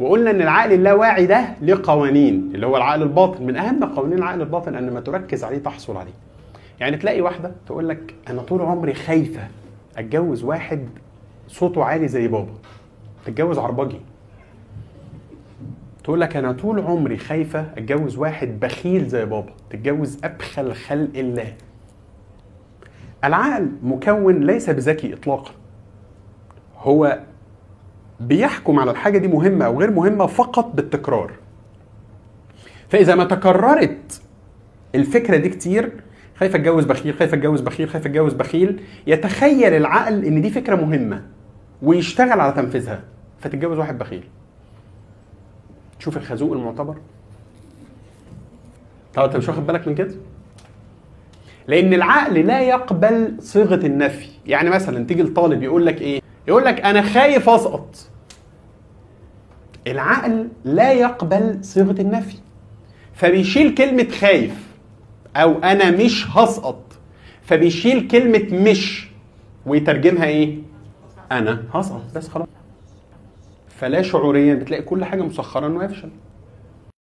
وقلنا إن العقل اللاواعي ده له قوانين اللي هو العقل الباطن. من أهم قوانين العقل الباطن أن ما تركز عليه تحصل عليه. يعني تلاقي واحدة تقول لك أنا طول عمري خايفة أتجوز واحد صوته عالي زي بابا تتجوز عربجي. تقول لك أنا طول عمري خايفة أتجوز واحد بخيل زي بابا تتجوز أبخل خلق الله. العقل مكون ليس بذكي اطلاقا. هو بيحكم على الحاجة دي مهمة أو غير مهمة فقط بالتكرار. فإذا ما تكررت الفكرة دي كتير خايف اتجوز بخيل خايف اتجوز بخيل خايف اتجوز بخيل يتخيل العقل إن دي فكرة مهمة ويشتغل على تنفيذها فتتجوز واحد بخيل. تشوف الخازوق المعتبر. طب أنت مش واخد بالك من كده؟ لأن العقل لا يقبل صيغة النفي. يعني مثلا تيجي الطالب يقول لك إيه؟ يقول لك أنا خايف أسقط. العقل لا يقبل صيغة النفي. فبيشيل كلمة خايف أو أنا مش هسقط. فبيشيل كلمة مش ويترجمها إيه؟ أنا هسقط. بس خلاص. فلا شعوريا بتلاقي كل حاجة مسخرة انه يفشل